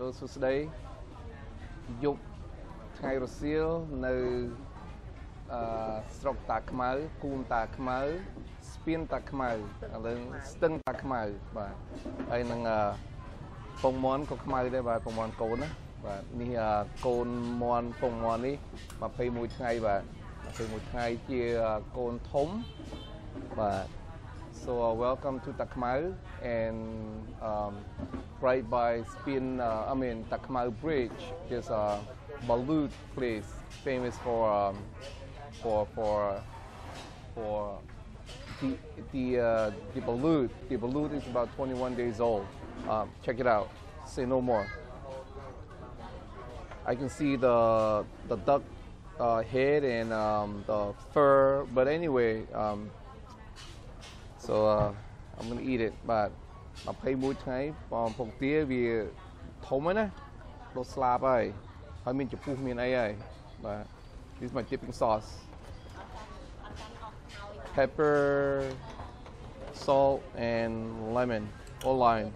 លោកសួស្តីយប់ថ្ងៃរសៀលនៅអឺស្រុកតាខ្មៅគូមតាខ្មៅស្ពានតាខ្មៅឥឡូវស្ទឹងតាខ្មៅបាទហើយនឹងអឺពងមន់ក៏ខ្មៅដែរបាទពងមន់កូនណាបាទនេះអឺកូនមន់ពងមន់នេះ21ថ្ងៃបាទ21ថ្ងៃជាកូនធំបាទ So uh, welcome to Takmau and um, right by Spin, uh, I mean Ta Khmau Bridge, there's a balut place famous for um, for for for the the uh, the balut. The balut is about 21 days old. Um, check it out. Say no more. I can see the the duck uh, head and um, the fur, but anyway. Um, so uh, I'm gonna eat it បាទ 21ថ្ងៃបងពងទាវាធំហើយណាដល់ស្លាប់ហើយហើយមានចំពុះមានអីហើយបាទ This is my dipping sauce pepper salt and lemon or lime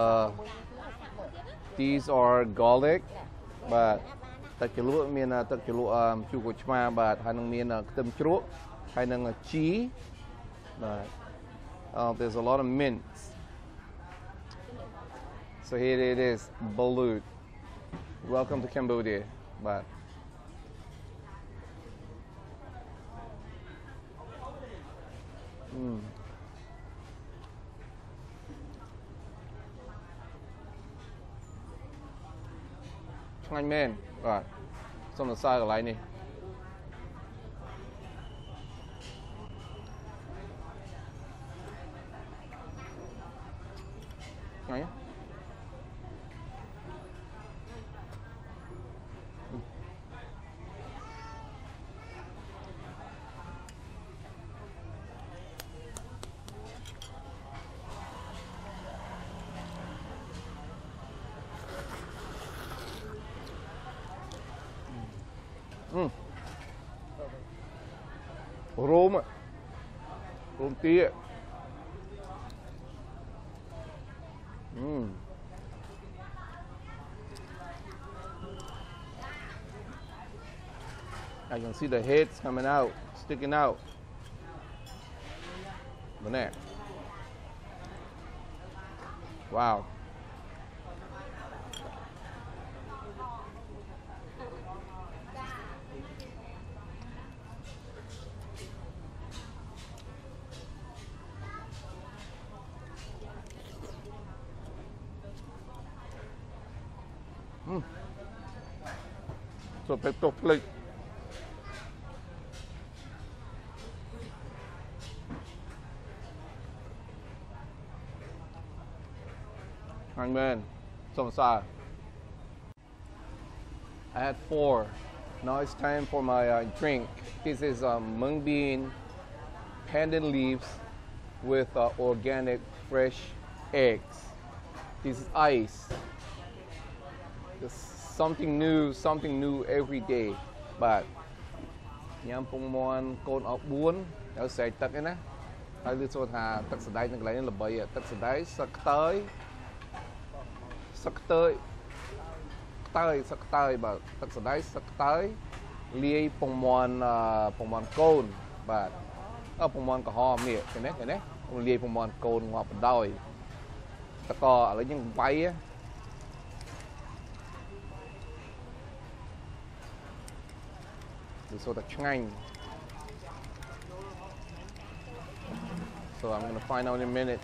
uh, these are garlic បាទទឹកជ្រលក់មានទឹកជ្រលក់ជូរក្រូចឆ្មាបាទហើយនឹងមានខ្ទឹមជ្រក់ហើយនឹងជី Right. Oh, there's a lot of mints. So here it is, balut. Welcome to Cambodia. But mm. Right. It's on the side of the. này ừ. ừ. Rôm ạ Rôm tía. I can see the heads coming out, sticking out. But now, wow. So pepper plate. Hang man, some. I had four. Now it's time for my uh, drink. This is um, mung bean, pandan leaves with uh, organic fresh eggs. This is ice. It's something new, something new every day. But ញ៉ាំពងមាន់កូនអុក4ហើយស្រែកទឹកឯណាហើយលើចូលថាទឹកសណ្ដែកនៅកន្លែងនេះល្បីទឹកសណ្ដែកសឹកខ្ទើយសឹកខ្ទើយខ្ទើយសឹកខ្ទើយបាទទឹកសណ្ដែកសឹកខ្ទើយលាយពងមាន់ពងមាន់កូនបាទអើពងមាន់ក្រហមនេះឃើញទេឃើញទេលាយពងមាន់កូនងាប់បណ្ដោយតកឥឡូវយើងវាយ so the chang. So I'm gonna find out in a minute.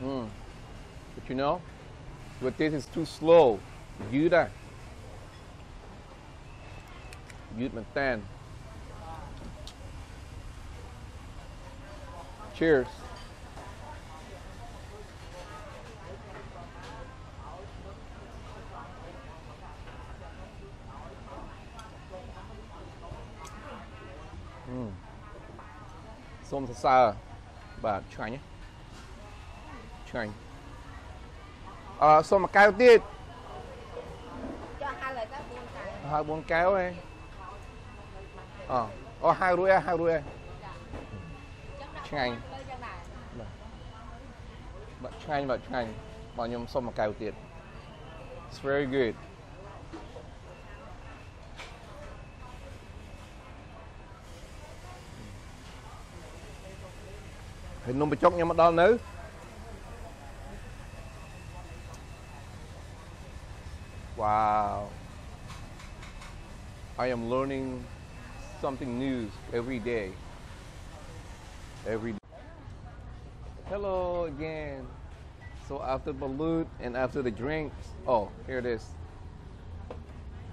Hmm. But you know, but this is too slow. You that. You tan. Cheers. សូមសរសើរបាទឆ្ងាញ់ឆ្ងាញ់អឺសូមមួយកែវទៀត cho hai lời các buôn ហៅ4កែវឯងអូអូហៅរួចហើយហៅរួចហើយឆ្ងាញ់បាទឆ្ងាញ់បាទឆ្ងាញ់បងខ្ញុំសុំមួយកែវទៀត It's very good នំបញ្ចុកខ្ញុំមកដល់នៅ Wow. I am learning something new every day. Every day. Hello again. So after the balut and after the drinks, oh, here it is.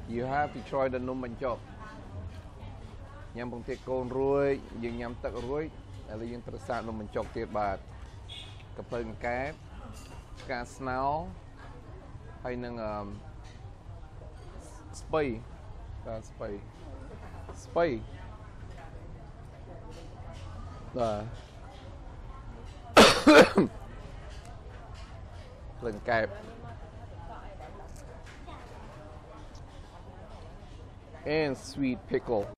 You have to try the num chop. ញ៉ាំពងទាកូនរួចយើងញ៉ាំទឹករួច ឥឡូវយើងត្រូវសាកនំបញ្ចុកទៀតបាទកពើកកែបផ្កាស្នោហើយនឹងអឺស្បៃបាទស្បៃស្បៃបាទភ្លឹងកែប and sweet pickle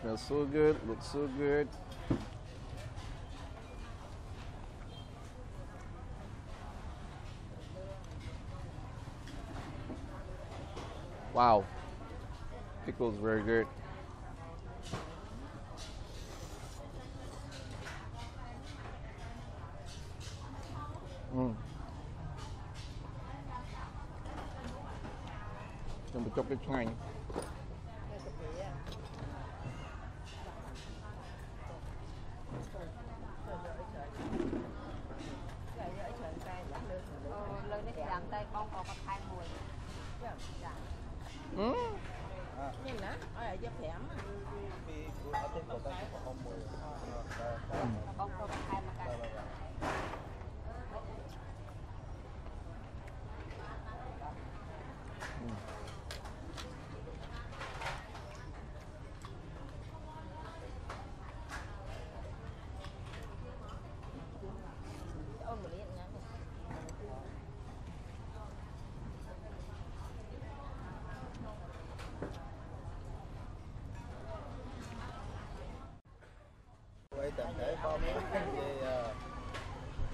smells so good, looks so good. Wow, pickles very good. Mm. Đừng bị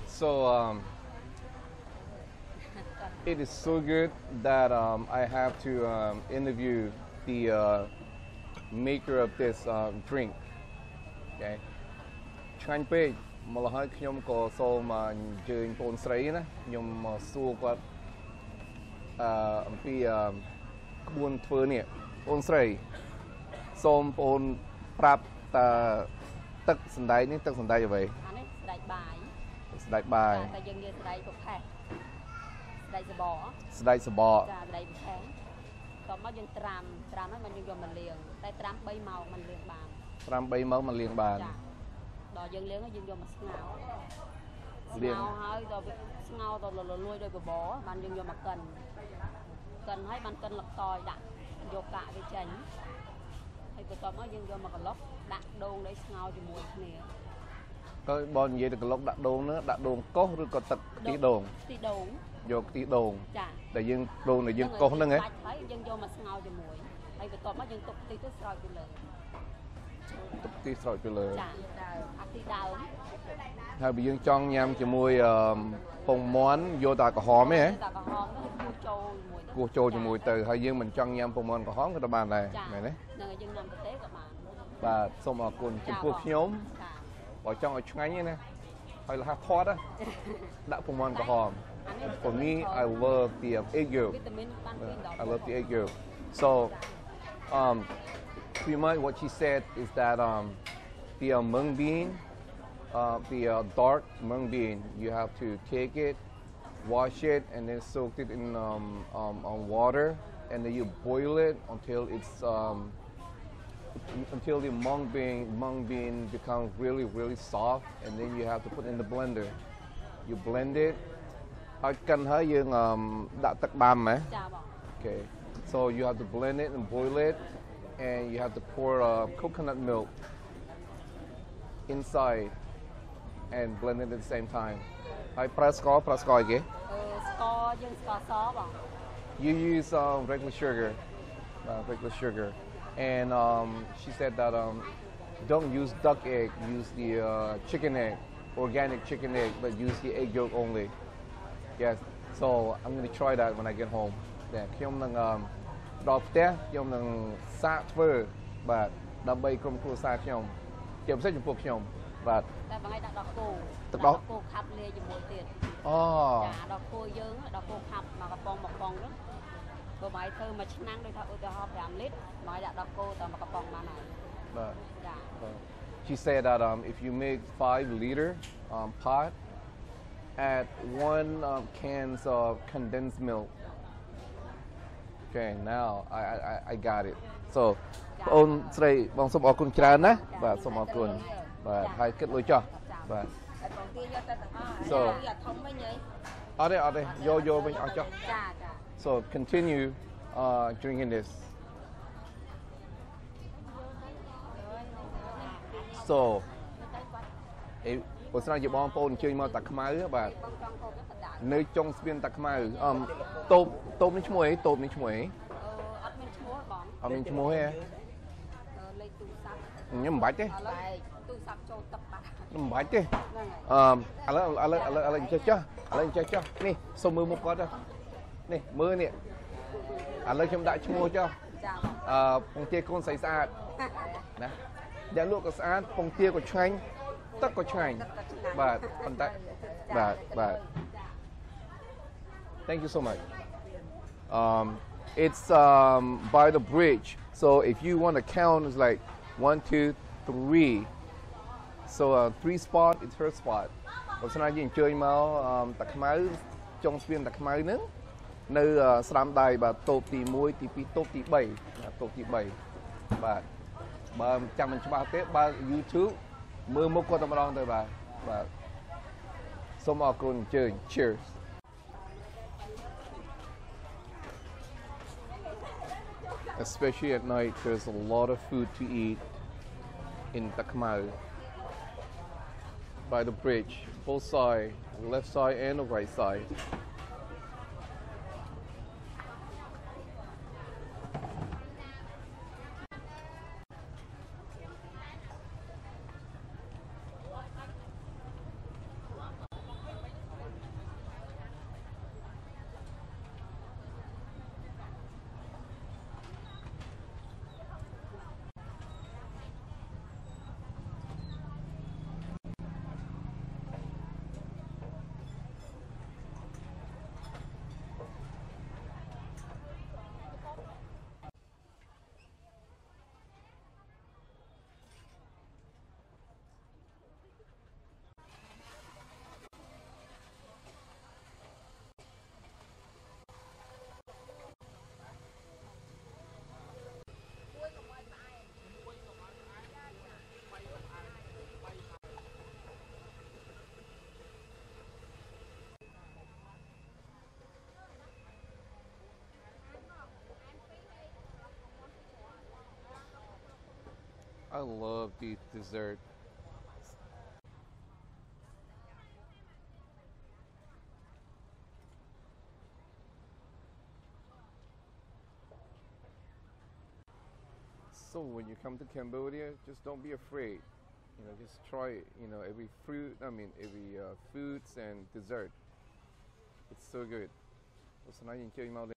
So um, it is so good that um, I have to um, interview the uh, maker of this um, drink. Okay. ឆ្ងាញ់ពេកមកលហើយខ្ញុំក៏សូមអញ្ជើញបងស្រីណាខ្ញុំមកសួរគាត់អឺអំពីអឺក្បួនធ្វើនេះបងស្រីសូមបងប្រាប់តើ ទឹកសណ្ដែកនេះទឹកសណ្ដែកអ្វីអានេះស្ដេចបាយស្ដែកបាយតែយើងនិយាយស្ដេចប្រផេះស្ដេចសបកស្ដែកសបកចាស្ដេចប្រផេះតមកយើងត្រាំត្រាំហើយមកយើងយកមកលាងតែត្រាំ3ម៉ោងមិនលាងបាន5 3ម៉ោងមកលាងបានចាដល់យើងលាងហើយយើងយកមកស្ងោរលាស្ងងោរហើយដល់វាស្ងោរដល់លលួយដោយបបរបានយើងយកមកកិនកិនហើយបានកិនលកតយដាក់យកកាក់វាចេញ ហើយបន្ទាប់មកយើងយកមកកន្លុកដាក់ដូងដោយស្ងោរជាមួយគ្នាក៏បងនិយាយទៅក្លុកដាក់ដូងនោះដាក់ដូងកោសឬក៏ទឹកខ្ទិះដូងខ្ទិះដូងយកខ្ទិះដូងចាដែលយើងដូងដែលយើងកោសហ្នឹងហ៎បាច់ហើយយើងយកមកស្ងោរជាមួយហើយបន្ទាប់មកយើងទុកខ្ទិះទៅស្រោចពីលើទឹកខ្ទិះស្រោចពីលើចាអាខ្ទិះដើមហើយបើយើងចង់ញ៉ាំជាមួយអឺពងមាន់យកតែក្រហមទេហ៎តែក្រហមទៅគោះចូលជាមួយទៅ គោះចូលជាមួយទៅហើយយើងមិនចង់ញ៉ាំពងមាន់ក្រហមក៏ទៅបានដែរ ចា មែនទេ ហ្នឹងហើយយើងញ៉ាំទៅទេក៏បាន បាទសូមអរគុណចំពោះខ្ញុំ ចា បើចង់ឲ្យឆ្ងាញ់ទេណាហើយលះផាត់ណាដាក់ពងមាន់ក្រហម អានេះ For me I love the um, egg yolk វីតាមីនបានពីដល់ I love the egg yolk. So, um, pretty much what she said is that um, the uh, mung bean, uh, the uh, dark mung bean, you have to take it, wash it, and then soak it in um, um, on water, and then you boil it until it's um, until the mung bean mung bean becomes really really soft, and then you have to put in the blender. You blend it. ហើយកិនហើយយើងអឺមដាក់ទឹកដាំហ៎ ចាបង Okay, so you have to blend it and boil it, and you have to pour uh, coconut milk inside and blend it at the same time ហើយប្រើស្ករប្រើស្ករអីគេ អឺស្ករយើងស្ករសបង You use um, regular sugar, uh, regular sugar, and um, she said that um, don't use duck egg. Use the uh, chicken egg, organic chicken egg, but use the egg yolk only. Yes. So I'm gonna try that when I get home. តែខ្ញុំនឹងអមដល់ផ្ទះខ្ញុំនឹងសាកធ្វើបាទដើម្បីក្រុមគ្រួសារខ្ញុំជាពិសេសចំពោះខ្ញុំ បាទ តែបងឯងដាក់ដល់គោ ទឹកដោះ គោខាប់លាយជាមួយទៀត អូ ចាដល់គោយើងដល់គោខាប់មកកំប៉ុងមកកំប៉ុងហ្នឹងបើបងឯងធ្វើមួយឆ្នាំងដូចថាឧទាហរណ៍5លីត្របងឯងដាក់ដល់គោតែមកកំប៉ុងបានហើយ បាទ ចា Uh, she said that um, if you make five liter um, pot, add one um, cans of condensed milk. Okay, now I, I, I- I got it. So បងអូនស្រីបងសូមអរគុណច្រើនណាបាទសូមអរគុណ បាទហើយគិតលុយចុះបាទតែបងទាយកទៅទាំងអស់ So យកធំវិញហីអត់ទេអត់ទេយកយកវិញអស់ចុះចាចា So continue uh, drinking this. So អេបើស្នើជាបងប្អូនអញ្ជើញមកតាខ្មៅបាទបងចង់គោទៅដាក់នៅចុងស្ពានតាខ្មៅអមតូបតូបនេះឈ្មោះអីតូបនេះឈ្មោះអីអឺអត់មានឈ្មោះបងអត់មានឈ្មោះទេអឺលេខទូរស័ព្ទខ្ញុំមិនបាច់ទេឥឡូវទូរ ស័ព្ទចូលទឹកបាត់ហ្នឹង ខ្ញុំមិនបាច់ទេ ហើយ អឺឥឡូវឥឡូវឥឡូវឥឡូវចេះចាស់ឥឡូវចេះចាស់នេះសុំមើលមុខគាត់ចុះនេះមើលនេះឥឡូវខ្ញុំដាក់ឈ្មោះចុះ ចាបង អឺពងទាកូនស្រីស្អាតណាដែលលក់ក៏ស្អាតពងទាក៏ឆ្ងាញ់ទឹកក៏ឆ្ងាញ់ ទឹកក៏ឆ្ងាញ់ បាទប៉ុន្តែបាទបាទ Thank you so much. Um, it's um, by the bridge. So if you want to count, it's like one, two, three. So uh, three spot is her spot. បើស្នាយើងអញ្ជើញមកអឺតាខ្មៅចុងស្ពានតាខ្មៅហ្នឹងនៅអឺស្ដាំដៃបាទតូបទី1ទី2តូបទី3ណាតូបទី3បាទបើមិនចាំមិនច្បាស់ទេបើ YouTube មើលមុខគាត់តែម្ដងទៅបាទបាទសូមអរគុណអញ្ជើញ Cheers especially at night, there's a lot of food to eat in Takmau by the bridge, both side, left side and the right side. I love deep dessert. So when you come to Cambodia, just don't be afraid. You know, just try you know every fruit. I mean, every uh, fruits and dessert. It's so good. 我是南京建议猫的。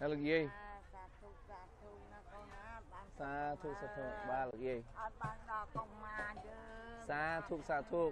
កលេងហើយលោកយាយសាធុសាធុណាកូនណាបានសាធុសាធុបាទលោកយាយអត់បានដល់កុំមកយើសាធុសាធុ